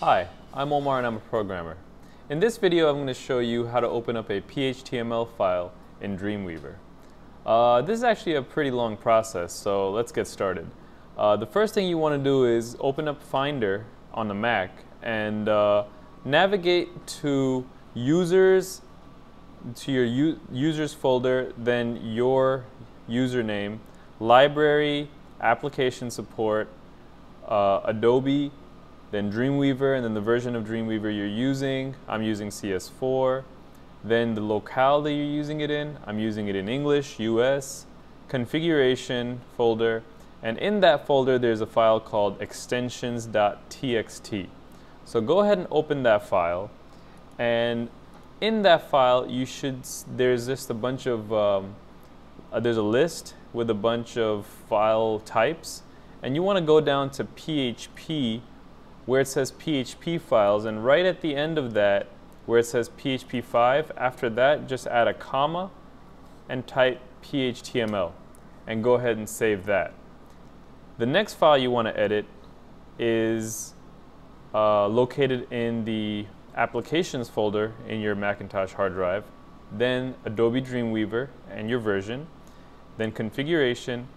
Hi, I'm Omar and I'm a programmer. In this video I'm going to show you how to open up a PHTML file in Dreamweaver. Uh, this is actually a pretty long process, so let's get started. Uh, the first thing you want to do is open up Finder on the Mac and uh, navigate to users to your users folder, then your username, library, application support, uh, Adobe, then Dreamweaver, and then the version of Dreamweaver you're using. I'm using CS4. Then the locale that you're using it in, I'm using it in English, US, configuration folder, and in that folder there's a file called extensions.txt. So go ahead and open that file, and in that file you should, there's just a bunch of, um, uh, there's a list with a bunch of file types, and you want to go down to PHP where it says PHP files, and right at the end of that, where it says PHP 5, after that, just add a comma and type PHTML, and go ahead and save that. The next file you want to edit is uh, located in the applications folder in your Macintosh hard drive, then Adobe Dreamweaver and your version, then configuration,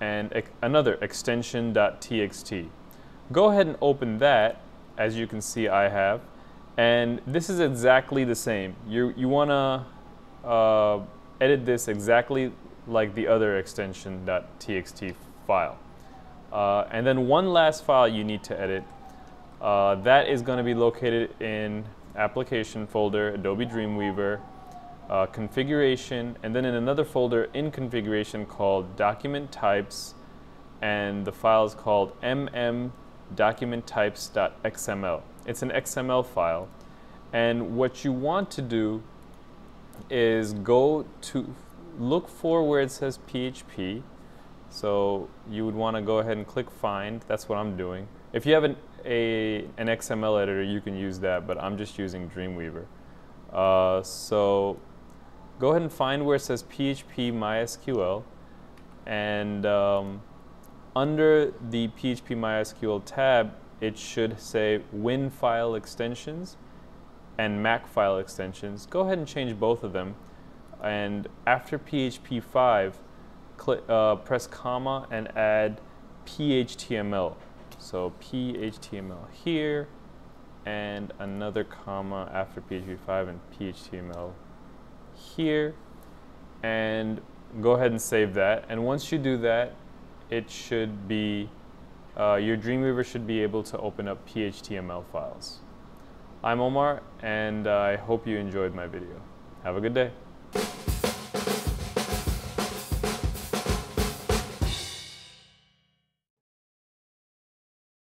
and another extension.txt. Go ahead and open that, as you can see I have, and this is exactly the same. You, you want to uh, edit this exactly like the other extension.txt file. Uh, and then one last file you need to edit. Uh, that is going to be located in application folder, Adobe Dreamweaver, uh, configuration, and then in another folder in configuration called document types, and the file is called mmdocumenttypes.xml. It's an XML file, and what you want to do is go to look for where it says PHP. So you would want to go ahead and click find. That's what I'm doing. If you have an, a, an XML editor, you can use that, but I'm just using Dreamweaver. Uh, so go ahead and find where it says PHP MySQL and um, under the PHP MySQL tab it should say Win file extensions and Mac file extensions. Go ahead and change both of them and after PHP 5 uh, press comma and add PHTML. So PHTML here and another comma after PHP 5 and PHTML here and go ahead and save that. And once you do that, it should be, uh, your Dreamweaver should be able to open up PHTML files. I'm Omar, and I hope you enjoyed my video. Have a good day.